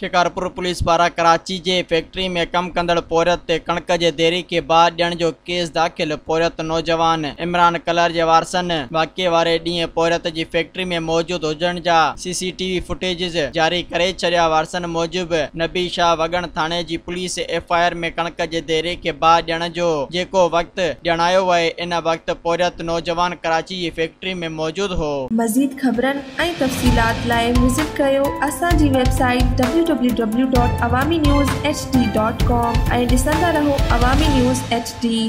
Shikarpur police पारां कराची जे factory में कम कंदड़ पोरियत ते कणक जे देरी के बाद ॾियण जो केस दाख़िल पोरियत नौजवान इमरान कलर जे वारसनि। वाक़े वारे ॾींहुं पोरियत जी फैक्ट्री में मौजूद हुजण जा सीसीटीवी फुटेजिस जारी करे छॾिया। वारसनि मूजिबि नबी शाह वगण थाणे जी पुलिस एफ़ आई आर में कणक जे देरी के बाद ॾियण जो जेको वक़्तु ॼाणायो आहे इन वक़्तु पोरियत नौजवान कराची जी फैक्ट्री में मौजूद हो। मज़ीद ख़बरनि ऐं www.awamiNewsHD.com ऐं ॾिसंदा रहो अवामी न्यूज़ एच डी